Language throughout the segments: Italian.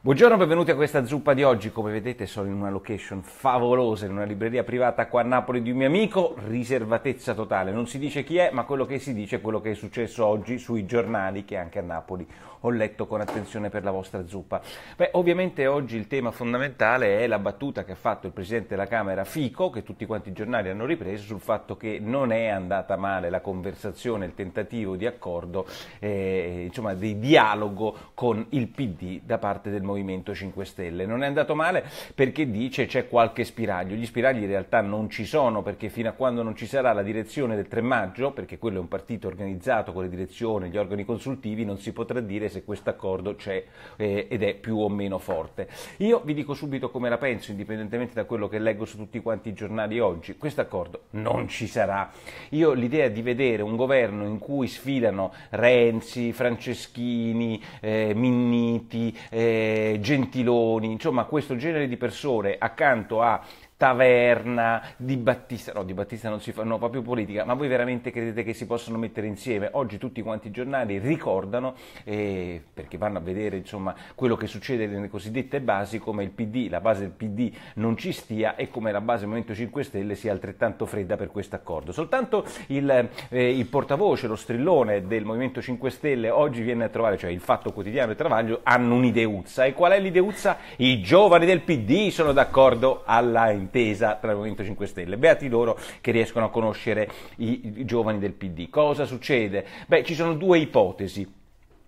Buongiorno, benvenuti a questa zuppa di oggi. Come vedete sono in una location favolosa, in una libreria privata qua a Napoli di un mio amico, riservatezza totale. Non si dice chi è, ma quello che si dice è quello che è successo oggi sui giornali che anche a Napoli ho letto con attenzione per la vostra zuppa. Beh, ovviamente oggi il tema fondamentale è la battuta che ha fatto il Presidente della Camera Fico, che tutti quanti i giornali hanno ripreso, sul fatto che non è andata male la conversazione, il tentativo di accordo, eh, insomma, di dialogo con il PD da parte del Movimento 5 Stelle. Non è andato male perché dice c'è qualche spiraglio. Gli spiragli in realtà non ci sono perché fino a quando non ci sarà la direzione del 3 maggio, perché quello è un partito organizzato con le direzioni, gli organi consultivi, non si potrà dire se questo accordo c'è eh, ed è più o meno forte. Io vi dico subito come la penso, indipendentemente da quello che leggo su tutti quanti i giornali oggi. Questo accordo non ci sarà. Io l'idea di vedere un governo in cui sfilano Renzi, Franceschini, eh, Minniti, eh, Gentiloni, insomma questo genere di persone accanto a Taverna, Di Battista, no Di Battista non si fa, no, più politica, ma voi veramente credete che si possano mettere insieme? Oggi tutti quanti i giornali ricordano, eh, perché vanno a vedere insomma quello che succede nelle cosiddette basi, come il PD, la base del PD non ci stia e come la base del Movimento 5 Stelle sia altrettanto fredda per questo accordo. Soltanto il, eh, il portavoce, lo strillone del Movimento 5 Stelle oggi viene a trovare, cioè il Fatto Quotidiano e Travaglio, hanno un'ideuzza. E qual è l'ideuzza? I giovani del PD sono d'accordo alla intesa tra il Movimento 5 Stelle. Beati loro che riescono a conoscere i, i giovani del PD. Cosa succede? Beh, ci sono due ipotesi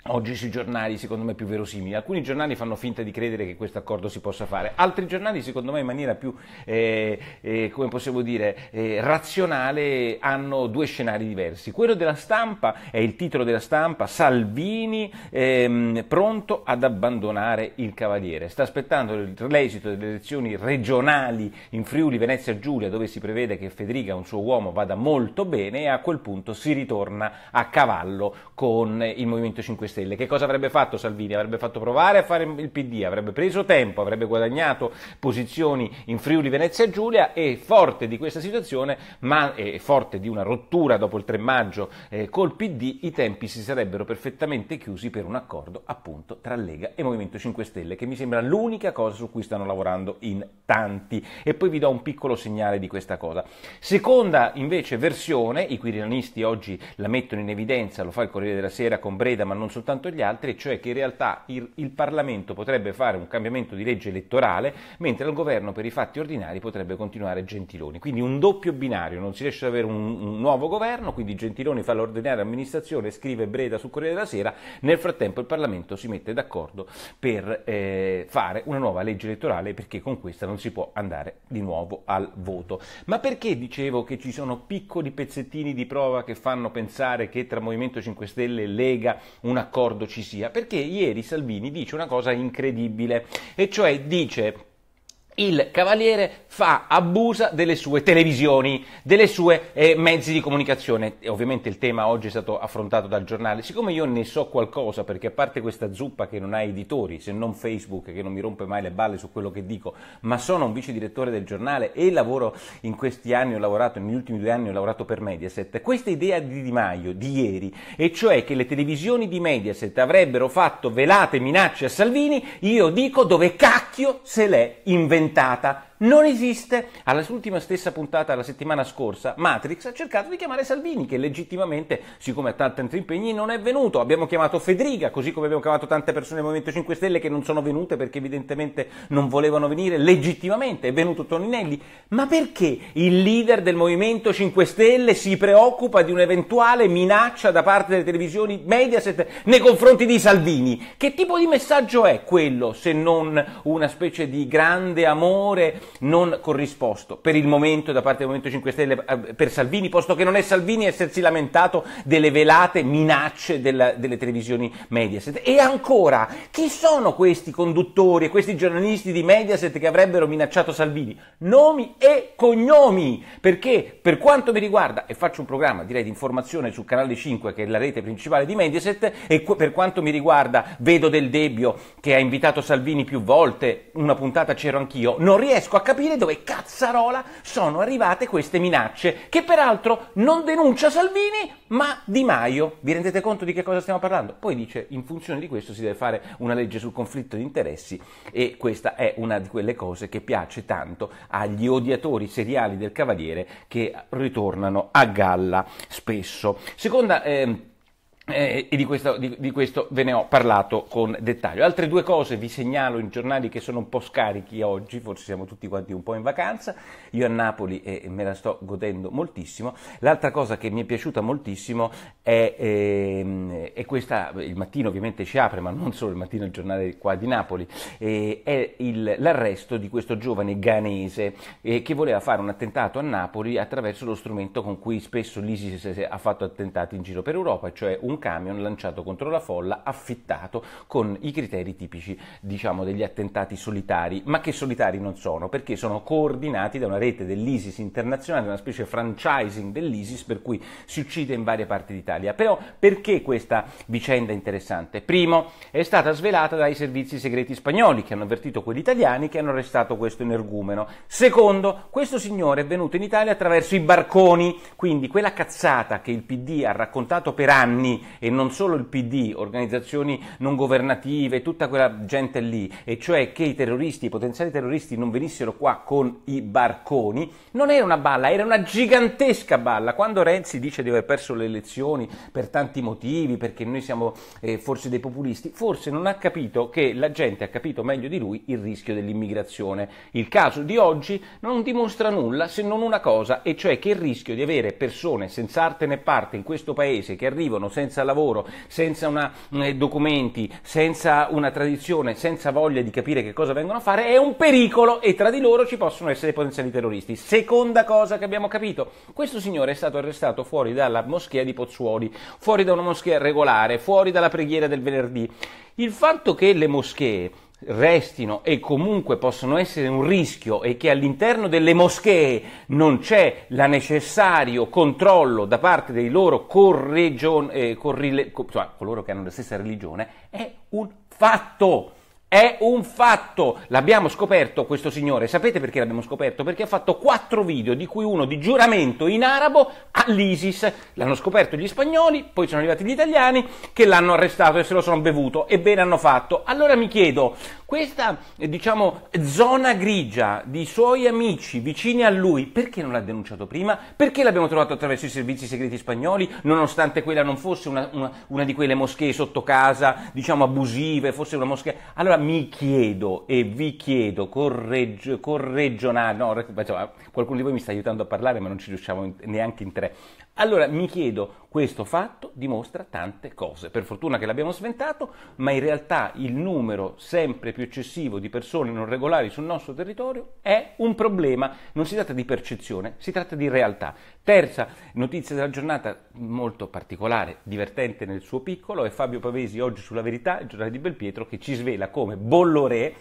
oggi sui giornali secondo me più verosimili. Alcuni giornali fanno finta di credere che questo accordo si possa fare, altri giornali secondo me in maniera più, eh, eh, come possiamo dire, eh, razionale hanno due scenari diversi. Quello della stampa è il titolo della stampa, Salvini ehm, pronto ad abbandonare il Cavaliere. Sta aspettando l'esito delle elezioni regionali in Friuli, Venezia Giulia, dove si prevede che Federica, un suo uomo, vada molto bene e a quel punto si ritorna a cavallo con il Movimento 5 Stelle. Che cosa avrebbe fatto Salvini? Avrebbe fatto provare a fare il PD, avrebbe preso tempo, avrebbe guadagnato posizioni in Friuli Venezia Giulia e forte di questa situazione, ma forte di una rottura dopo il 3 maggio eh, col PD, i tempi si sarebbero perfettamente chiusi per un accordo appunto tra Lega e Movimento 5 Stelle, che mi sembra l'unica cosa su cui stanno lavorando in tanti. E poi vi do un piccolo segnale di questa cosa. Seconda invece versione, i quirinalisti oggi la mettono in evidenza, lo fa il Corriere della Sera con Breda, ma non soltanto soltanto gli altri, cioè che in realtà il, il, Parlamento potrebbe fare un cambiamento di legge elettorale, mentre il governo per i fatti ordinari potrebbe continuare Gentiloni. Quindi un doppio binario, non si riesce ad avere un, un nuovo governo, quindi Gentiloni fa l'ordinaria amministrazione, scrive Breda sul Corriere della Sera, nel frattempo il Parlamento si mette d'accordo per eh, fare una nuova legge elettorale perché con questa non si può andare di nuovo al voto. Ma perché dicevo che ci sono piccoli pezzettini di prova che fanno pensare che tra Movimento 5 Stelle e Lega un accordo ci sia, perché ieri Salvini dice una cosa incredibile, e cioè dice il Cavaliere fa, abusa delle sue televisioni, delle sue eh, mezzi di comunicazione. E ovviamente il tema oggi è stato affrontato dal giornale. Siccome io ne so qualcosa, perché a parte questa zuppa che non ha editori, se non Facebook, che non mi rompe mai le balle su quello che dico, ma sono un vice direttore del giornale e lavoro in questi anni, ho lavorato, negli ultimi due anni ho lavorato per Mediaset, questa idea di Di Maio di ieri, e cioè che le televisioni di Mediaset avrebbero fatto velate minacce a Salvini, io dico dove cacchio se l'è inventato inventata non esiste. Alla sua ultima stessa puntata la settimana scorsa, Matrix ha cercato di chiamare Salvini, che legittimamente, siccome ha tanti altri impegni, non è venuto. Abbiamo chiamato Federica, così come abbiamo chiamato tante persone del Movimento 5 Stelle che non sono venute perché evidentemente non volevano venire legittimamente. È venuto Toninelli. Ma perché il leader del Movimento 5 Stelle si preoccupa di un'eventuale minaccia da parte delle televisioni Mediaset nei confronti di Salvini? Che tipo di messaggio è quello se non una specie di grande amore? Non corrisposto per il momento da parte del Movimento 5 Stelle eh, per Salvini, posto che non è Salvini essersi lamentato delle velate minacce della, delle televisioni Mediaset. E ancora, chi sono questi conduttori e questi giornalisti di Mediaset che avrebbero minacciato Salvini? Nomi e cognomi, perché per quanto mi riguarda, e faccio un programma direi di informazione sul canale 5 che è la rete principale di Mediaset, e per quanto mi riguarda vedo Del Debbio che ha invitato Salvini più volte, una puntata c'ero anch'io, non riesco a a capire dove cazzarola sono arrivate queste minacce, che peraltro non denuncia Salvini, ma Di Maio. Vi rendete conto di che cosa stiamo parlando? Poi dice, in funzione di questo si deve fare una legge sul conflitto di interessi e questa è una di quelle cose che piace tanto agli odiatori seriali del Cavaliere che ritornano a galla spesso. Seconda... Eh, eh, e di questo, di, di questo, ve ne ho parlato con dettaglio. Altre due cose vi segnalo in giornali che sono un po' scarichi oggi, forse siamo tutti quanti un po' in vacanza, io a Napoli e, me la sto godendo moltissimo. L'altra cosa che mi è piaciuta moltissimo è, eh, è questa, il mattino ovviamente ci apre, ma non solo il mattino il giornale qua di Napoli, eh, è il, l'arresto di questo giovane ghanese eh, che voleva fare un attentato a Napoli attraverso lo strumento con cui spesso l'ISIS ha fatto attentati in giro per Europa, cioè un camion lanciato contro la folla, affittato con i criteri tipici, diciamo, degli attentati solitari, ma che solitari non sono, perché sono coordinati da una rete dell'ISIS internazionale, una specie franchising dell'ISIS, per cui si uccide in varie parti d'Italia. Però perché questa vicenda è interessante? Primo, è stata svelata dai servizi segreti spagnoli, che hanno avvertito quelli italiani che hanno arrestato questo energumeno. Secondo, questo signore è venuto in Italia attraverso i barconi, quindi quella cazzata che il PD ha raccontato per anni e non solo il PD, organizzazioni non governative, tutta quella gente lì, e cioè che i terroristi, i potenziali terroristi non venissero qua con i barconi, non era una balla, era una gigantesca balla. Quando Renzi dice di aver perso le elezioni per tanti motivi, perché noi siamo eh, forse dei populisti, forse non ha capito che la gente ha capito meglio di lui il rischio dell'immigrazione. Il caso di oggi non dimostra nulla se non una cosa, e cioè che il rischio di avere persone senza arte né parte in questo paese che arrivano senza senza lavoro, senza una, eh, documenti, senza una tradizione, senza voglia di capire che cosa vengono a fare, è un pericolo e tra di loro ci possono essere potenziali terroristi. Seconda cosa che abbiamo capito, questo signore è stato arrestato fuori dalla moschea di Pozzuoli, fuori da una moschea regolare, fuori dalla preghiera del venerdì. Il fatto che le moschee restino e comunque possono essere un rischio e che all'interno delle moschee non c'è il necessario controllo da parte dei loro corregion, eh, corrile, co, cioè, coloro che hanno la stessa religione, è un fatto. È un fatto, l'abbiamo scoperto questo signore, sapete perché l'abbiamo scoperto? Perché ha fatto quattro video, di cui uno di giuramento in arabo all'ISIS. L'hanno scoperto gli spagnoli, poi sono arrivati gli italiani che l'hanno arrestato e se lo sono bevuto, e bene hanno fatto. Allora mi chiedo, questa diciamo zona grigia di suoi amici vicini a lui, perché non l'ha denunciato prima? Perché l'abbiamo trovato attraverso i servizi segreti spagnoli, nonostante quella non fosse una, una, una di quelle moschee sotto casa, diciamo abusive, fosse una moschea... Allora mi chiedo e vi chiedo, correggio, corregionare, no, qualcuno di voi mi sta aiutando a parlare ma non ci riusciamo neanche in tre. Allora mi chiedo, questo fatto dimostra tante cose. Per fortuna che l'abbiamo sventato, ma in realtà il numero sempre più eccessivo di persone non regolari sul nostro territorio è un problema. Non si tratta di percezione, si tratta di realtà. Terza notizia della giornata, molto particolare, divertente nel suo piccolo, è Fabio Pavesi oggi sulla Verità, il giornale di Belpietro, che ci svela come Bolloré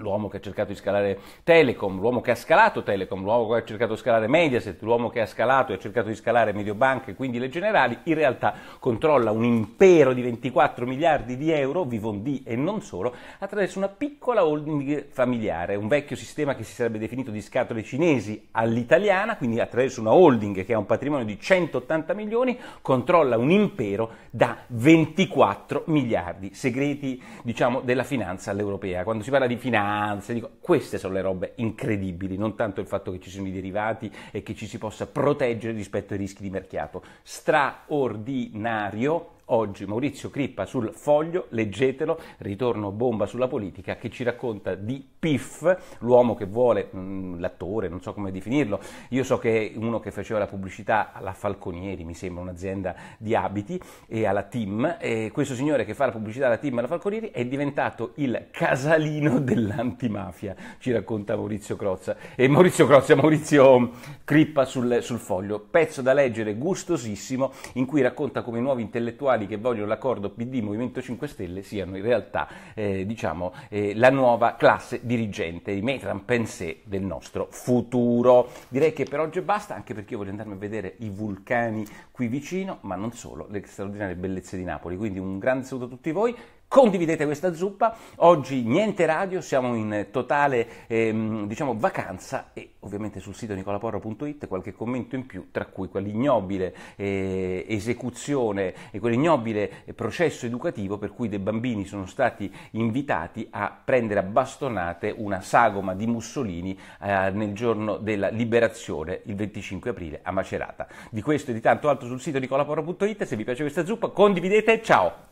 l'uomo che ha cercato di scalare Telecom, l'uomo che ha scalato Telecom, l'uomo che ha cercato di scalare Mediaset, l'uomo che ha scalato e ha cercato di scalare Mediobanca e quindi le generali, in realtà controlla un impero di 24 miliardi di euro, Vivendi e non solo, attraverso una piccola holding familiare, un vecchio sistema che si sarebbe definito di scatole cinesi all'italiana, quindi attraverso una holding che ha un patrimonio di 180 milioni, controlla un impero da 24 miliardi, segreti diciamo della finanza all'europea. Quando si parla di finanza finanze, dico, queste sono le robe incredibili, non tanto il fatto che ci siano i derivati e che ci si possa proteggere rispetto ai rischi di mercato. Straordinario Oggi Maurizio Crippa sul foglio, leggetelo, ritorno bomba sulla politica che ci racconta di Piff, l'uomo che vuole, mh, mm, l'attore, non so come definirlo, io so che è uno che faceva la pubblicità alla Falconieri, mi sembra un'azienda di abiti, e alla Team, e questo signore che fa la pubblicità alla e alla Falconieri è diventato il casalino dell'antimafia, ci racconta Maurizio Crozza. E Maurizio Crozza, Maurizio Crippa sul, sul foglio, pezzo da leggere gustosissimo in cui racconta come i nuovi intellettuali quali che vogliono l'accordo PD Movimento 5 Stelle siano in realtà eh, diciamo, eh, la nuova classe dirigente, i metran pensée del nostro futuro. Direi che per oggi basta, anche perché io voglio andarmi a vedere i vulcani qui vicino, ma non solo, le straordinarie bellezze di Napoli. Quindi un grande saluto a tutti voi. Condividete questa zuppa. Oggi niente radio, siamo in totale ehm, diciamo, vacanza e ovviamente sul sito nicolaporro.it qualche commento in più, tra cui quell'ignobile eh, esecuzione e quell'ignobile processo educativo per cui dei bambini sono stati invitati a prendere a bastonate una sagoma di Mussolini eh, nel giorno della liberazione, il 25 aprile a Macerata. Di questo e di tanto altro sul sito nicolaporro.it, se vi piace questa zuppa condividete, ciao!